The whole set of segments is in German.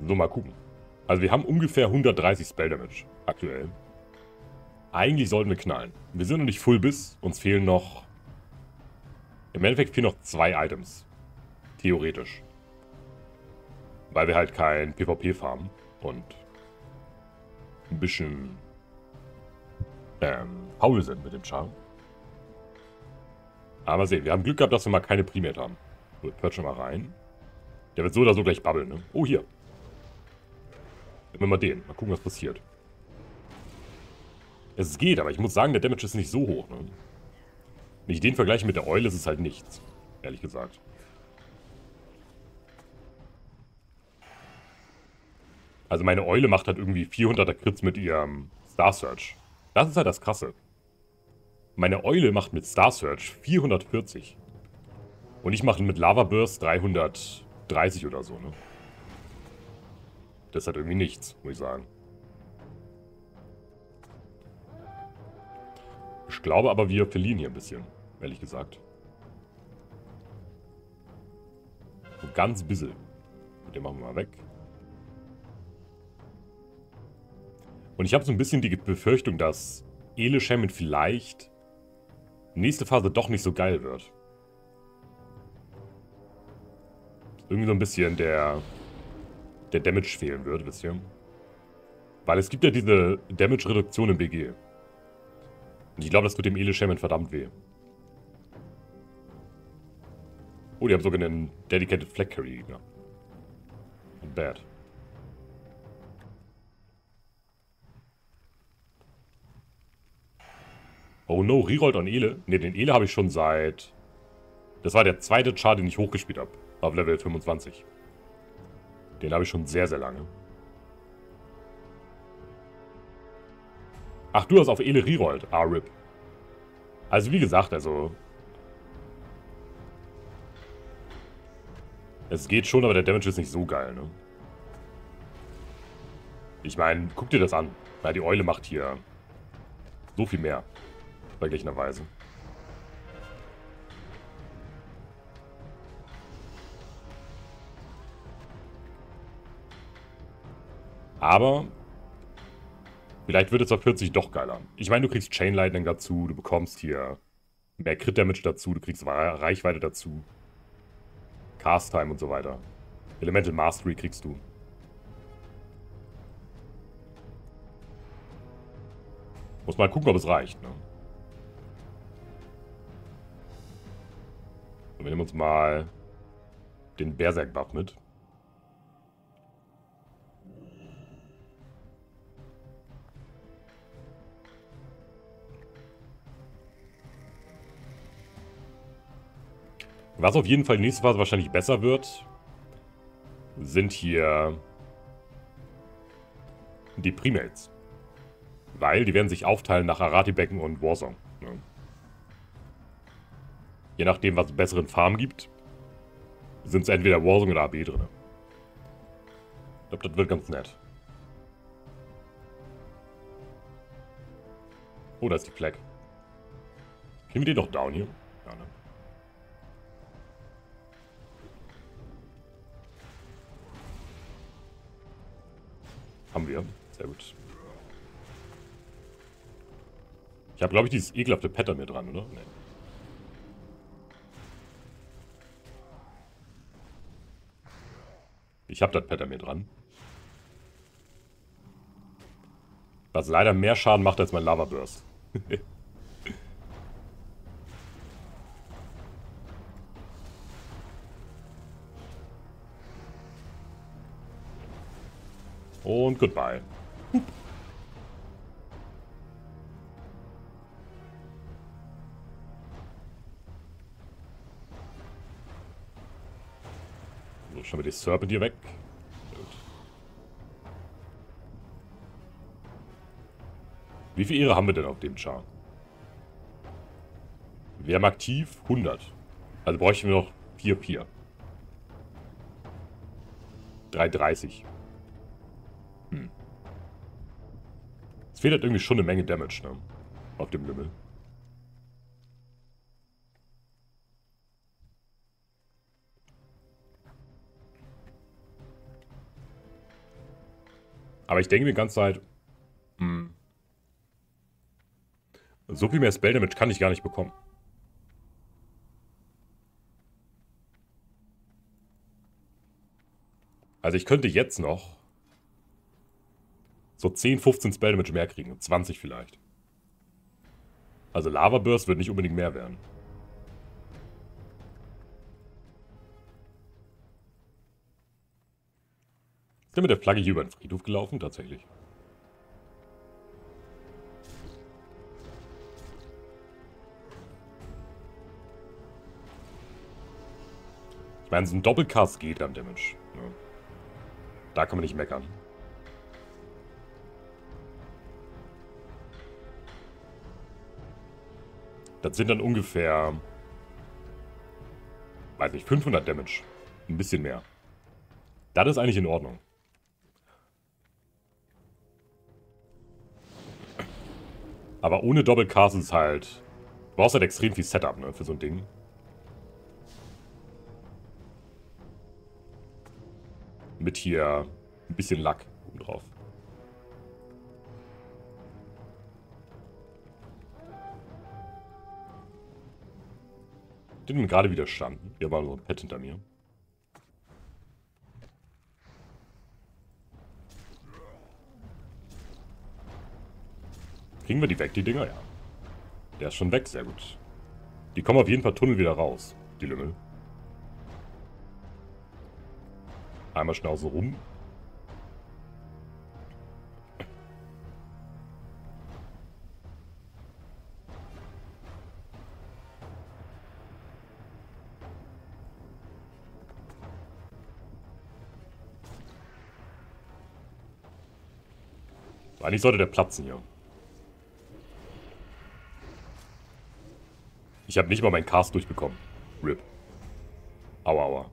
So, mal gucken. Also wir haben ungefähr 130 Spell Damage aktuell. Eigentlich sollten wir knallen. Wir sind noch nicht Full Biss. Uns fehlen noch... Im Endeffekt fehlen noch zwei Items. Theoretisch. Weil wir halt kein PvP farmen. Und ein bisschen ähm, faul sind mit dem Charm. Aber sehen, wir haben Glück gehabt, dass wir mal keine Primate haben. Gut, hört schon mal rein. Der wird so oder so gleich babbeln, ne? Oh, hier. Nehmen wir mal den. Mal gucken, was passiert. Es geht, aber ich muss sagen, der Damage ist nicht so hoch, ne? Wenn ich den vergleiche mit der Eule, ist es halt nichts. Ehrlich gesagt. Also meine Eule macht halt irgendwie 400er Crits mit ihrem Star Search. Das ist halt das Krasse. Meine Eule macht mit Star Search 440. Und ich mache mit Lava Burst 330 oder so, ne? Das ist halt irgendwie nichts, muss ich sagen. Ich glaube aber, wir verlieren hier ein bisschen, ehrlich gesagt. So ganz bisschen. Den machen wir mal weg. Und ich habe so ein bisschen die Befürchtung, dass Ele Shaman vielleicht nächste Phase doch nicht so geil wird. Irgendwie so ein bisschen der, der Damage fehlen wird, wisst ihr? Weil es gibt ja diese Damage-Reduktion im BG. Und ich glaube, das tut dem Ele Shaman verdammt weh. Oh, die haben sogar einen Dedicated Flag Carry Gegner. Bad. Oh no, Rerollt on Ele. Ne, den Ele habe ich schon seit... Das war der zweite Char, den ich hochgespielt habe. Auf Level 25. Den habe ich schon sehr, sehr lange. Ach, du hast auf Ele rerollt. Ah, RIP. Also wie gesagt, also... Es geht schon, aber der Damage ist nicht so geil, ne? Ich meine, guck dir das an. Weil die Eule macht hier so viel mehr verglichenerweise. Aber vielleicht wird es auf 40 doch geiler. Ich meine, du kriegst Chain Lightning dazu, du bekommst hier mehr Crit Damage dazu, du kriegst Reichweite dazu. Cast Time und so weiter. Elemental Mastery kriegst du. Muss mal gucken, ob es reicht, ne? Wir nehmen uns mal den Berserk-Buff mit. Was auf jeden Fall nächste Phase wahrscheinlich besser wird, sind hier die Primates. Weil die werden sich aufteilen nach Arati-Becken und Warsong. Ne? Je nachdem, was es besseren Farm gibt, sind es entweder Warzone oder AB drin. Ich glaube, das wird ganz nett. Oh, da ist die Flag. Kriegen wir die doch down hier? Ja, ne? Haben wir. Sehr gut. Ich habe, glaube ich, dieses ekelhafte Pattern mir dran, oder? Nee. Ich habe das Pattern mir dran. Was leider mehr Schaden macht als mein Lava Burst. Und goodbye. Schauen wir die Serpent hier weg. Wie viel Ehre haben wir denn auf dem Char? Wir haben aktiv 100. Also bräuchten wir noch 4 Pier. 330. fehlt irgendwie schon eine Menge Damage, ne? Auf dem Lümmel. Aber ich denke mir die ganze Zeit, hm, so viel mehr Spell Damage kann ich gar nicht bekommen. Also ich könnte jetzt noch so 10, 15 Spell Damage mehr kriegen. 20 vielleicht. Also Lava Burst wird nicht unbedingt mehr werden. Ist der mit der Flagge hier über den Friedhof gelaufen? Tatsächlich. Ich meine, so ein Doppelcast geht am Damage. Da kann man nicht meckern. Das sind dann ungefähr, weiß nicht, 500 Damage. Ein bisschen mehr. Das ist eigentlich in Ordnung. Aber ohne Doppelcast ist halt... Du brauchst halt extrem viel Setup, ne, für so ein Ding. Mit hier ein bisschen Lack oben drauf. Den haben gerade widerstanden. Hier war so ein Pet hinter mir. Kriegen wir die weg, die Dinger? Ja. Der ist schon weg, sehr gut. Die kommen auf jeden Fall Tunnel wieder raus, die Lümmel. Einmal Schnauze rum. Eigentlich sollte der platzen hier. Ich habe nicht mal meinen Cast durchbekommen. RIP. Aua, aua.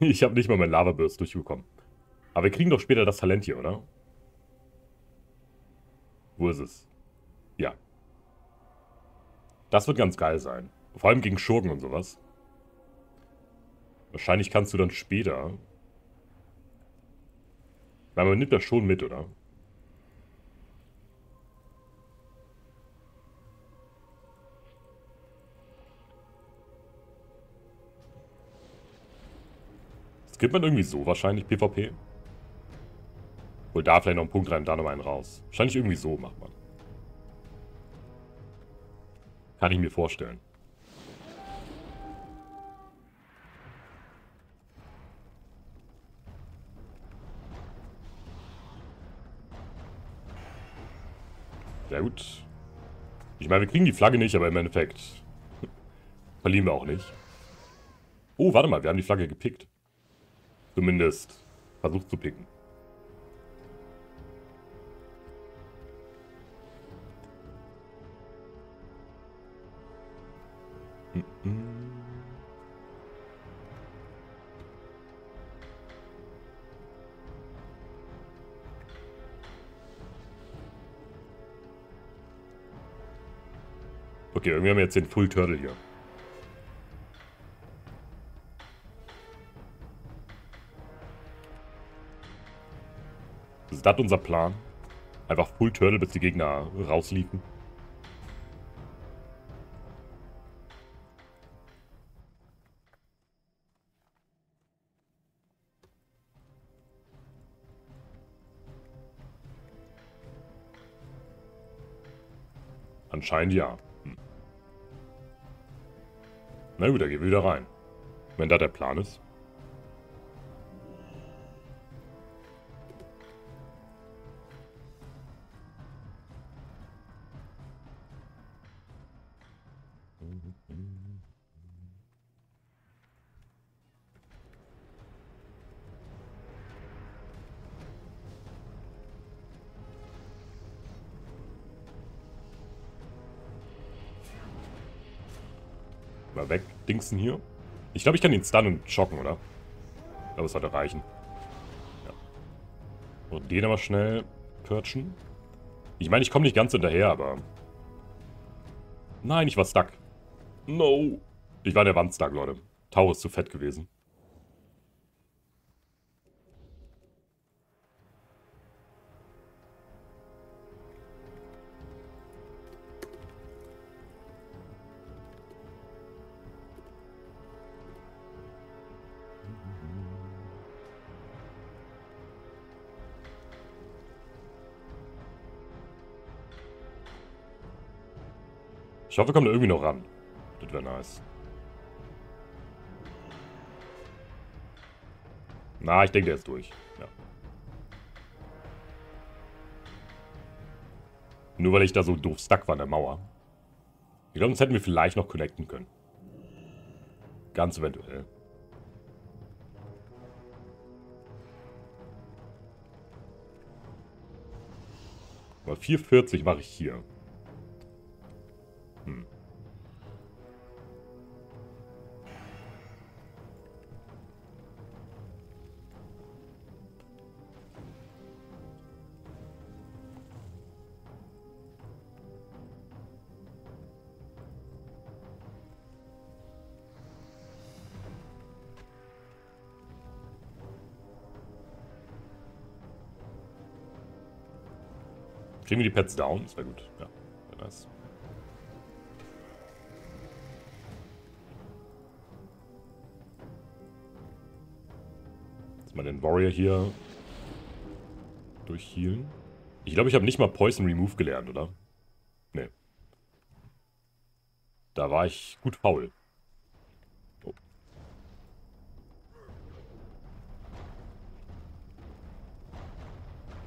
Ich habe nicht mal meinen Lava-Burst durchbekommen. Aber wir kriegen doch später das Talent hier, oder? Wo ist es? Ja. Das wird ganz geil sein. Vor allem gegen Schurken und sowas. Wahrscheinlich kannst du dann später... Weil man nimmt das schon mit, oder? Gibt man irgendwie so wahrscheinlich PvP? Wohl da vielleicht noch einen Punkt rein, da noch einen raus. Wahrscheinlich irgendwie so macht man. Kann ich mir vorstellen. Sehr gut. Ich meine, wir kriegen die Flagge nicht, aber im Endeffekt verlieren wir auch nicht. Oh, warte mal, wir haben die Flagge gepickt. Zumindest versucht zu picken. Okay, irgendwie haben wir jetzt den Full Turtle hier. Ist das unser Plan? Einfach Full Turtle, bis die Gegner rausliefen? Anscheinend ja. Hm. Na gut, dann gehen wir wieder rein. Wenn da der Plan ist. Dingsen hier. Ich glaube, ich kann ihn stunnen und schocken, oder? Ich glaube, es sollte reichen. Ja. Und den aber schnell perchen. Ich meine, ich komme nicht ganz hinterher, aber... Nein, ich war stuck. No. Ich war in der Wand stuck, Leute. Tau ist zu fett gewesen. Ich hoffe, wir kommen da irgendwie noch ran. Das wäre nice. Na, ich denke, der ist durch. Ja. Nur weil ich da so doof stuck war an der Mauer. Ich glaube, sonst hätten wir vielleicht noch connecten können. Ganz eventuell. Aber 4,40 mache ich hier. Hm. Kriegen wir die Pets down? Das wäre gut. Ja, Warrior hier durchhealen. Ich glaube, ich habe nicht mal Poison Remove gelernt, oder? Nee. Da war ich gut faul. Oh.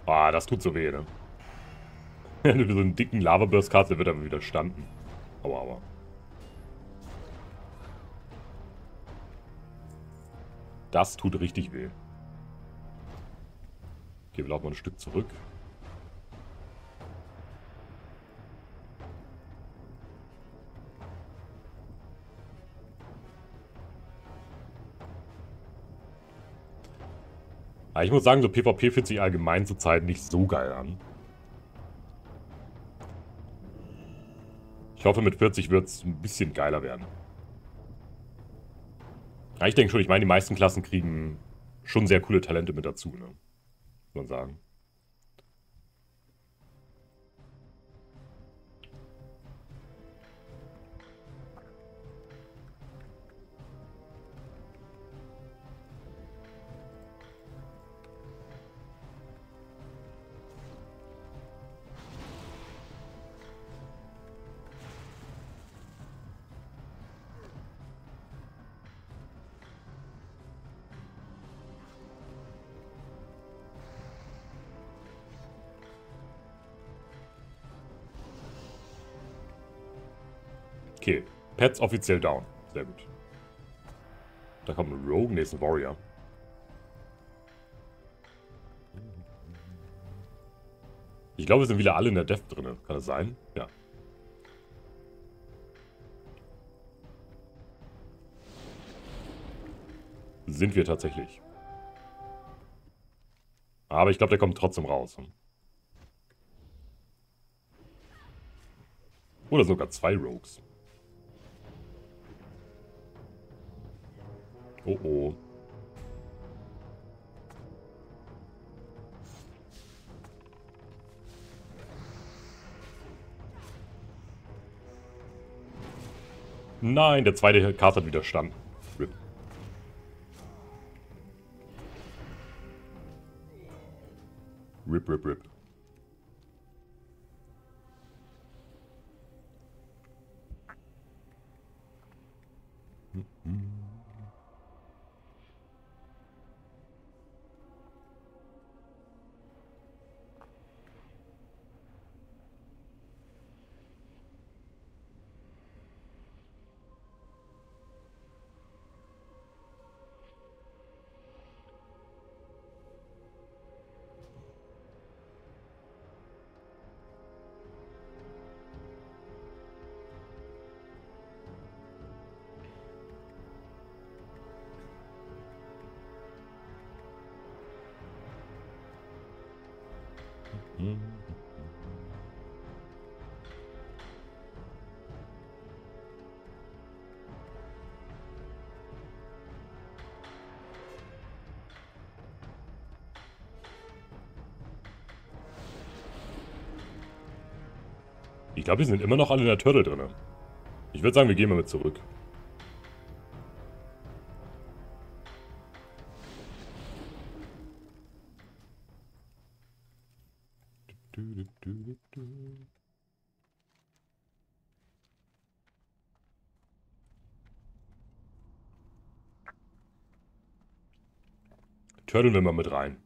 Ah, das tut so weh, ne? Wenn du so einen dicken Lava-Burst hast, der wird aber wieder standen. Aua, aua. Das tut richtig weh. Okay, wir laufen mal ein Stück zurück. Aber ich muss sagen, so PvP fühlt sich allgemein zurzeit nicht so geil an. Ich hoffe, mit 40 wird es ein bisschen geiler werden. Ja, ich denke schon, ich meine, die meisten Klassen kriegen schon sehr coole Talente mit dazu, ne? Man sagen. Okay, Pets offiziell down. Sehr gut. Da kommt ein Rogue, nee, ist ein Warrior. Ich glaube, wir sind wieder alle in der Death drin. Kann das sein? Ja. Sind wir tatsächlich. Aber ich glaube, der kommt trotzdem raus. Oder sogar zwei Rogues. Oh oh. Nein, der zweite Karte hat widerstanden. RIP, RIP, RIP. Ich glaube, die sind immer noch alle in der Turtle drin. Ich würde sagen, wir gehen mal mit zurück. Turteln wir mal mit rein.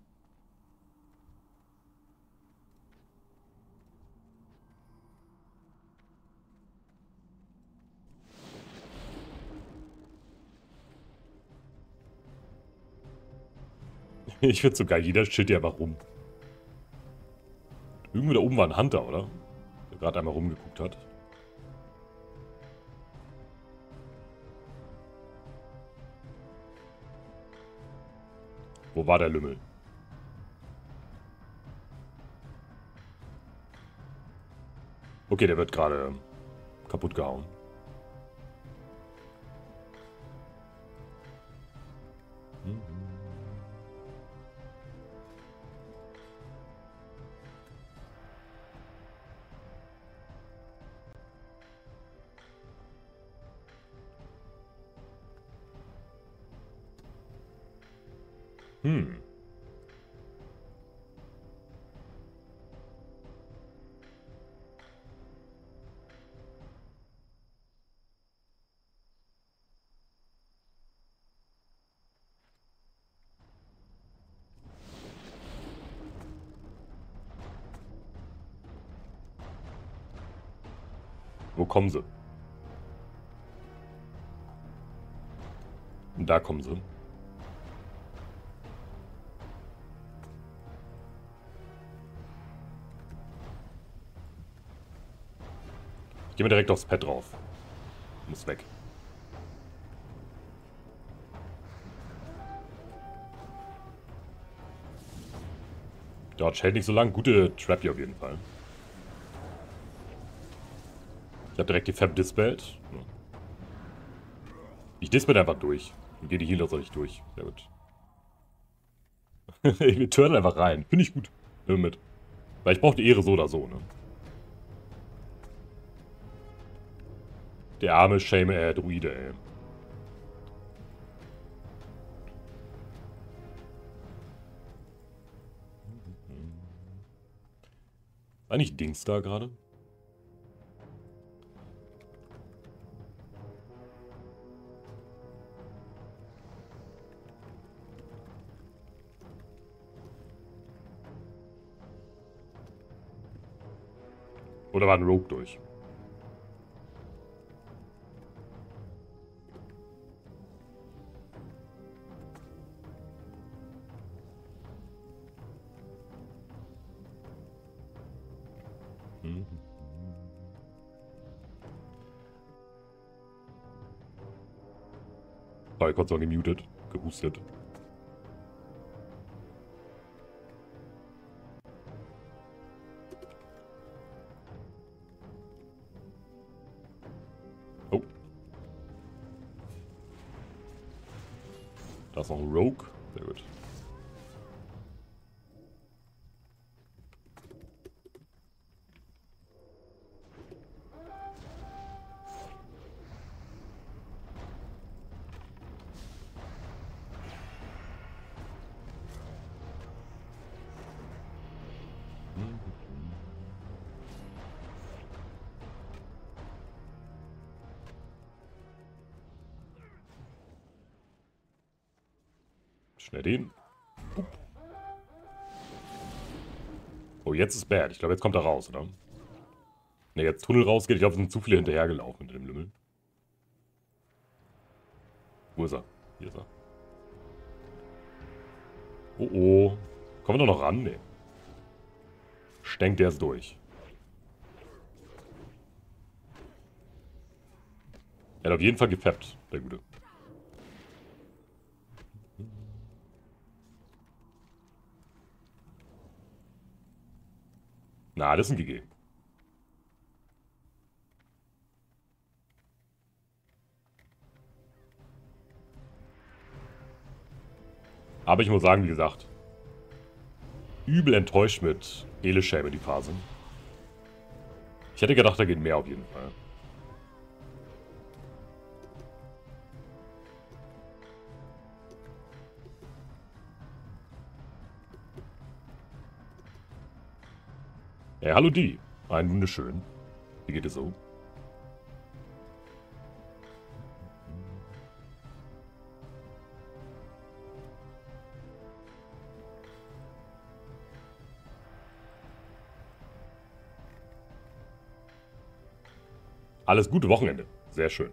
Ich find's so geil, jeder chillt ja einfach rum. Irgendwo da oben war ein Hunter, oder? Der gerade einmal rumgeguckt hat. Wo war der Lümmel? Okay, der wird gerade kaputt gehauen. Hm. Wo kommen sie? Da kommen sie. Geh mir direkt aufs Pad drauf. Muss weg. Dodge hält nicht so lang. Gute Trap hier auf jeden Fall. Ich habe direkt die Fab dispelled. Ich dispel einfach durch. Und gehe die Healer soll ich durch. Sehr gut. Wir turnen einfach rein. Finde ich gut. Nimm mit. Weil ich brauche die Ehre so oder so, ne? Der arme Shame äh, Druide, ey. War nicht Dings da gerade? Oder war ein Rogue durch? War kurz mal gemutet, gehustet. Oh. Da ist noch ein Rogue. Schnell den. Oh, jetzt ist bad. Ich glaube, jetzt kommt er raus, oder? Ne, jetzt Tunnel rausgeht. Ich glaube, es sind zu viele hinterhergelaufen hinter dem Lümmel. Wo ist er? Hier ist er. Oh, oh. Kommen wir doch noch ran? Ne. Stenkt der es durch. Er hat auf jeden Fall gefappt, der Gute. Na, das ist ein GG. Aber ich muss sagen, wie gesagt, übel enttäuscht mit Eleschäme die Phase. Ich hätte gedacht, da geht mehr auf jeden Fall. Hey, hallo die. Ein wunderschönen. Wie geht es so? Alles gute Wochenende. Sehr schön.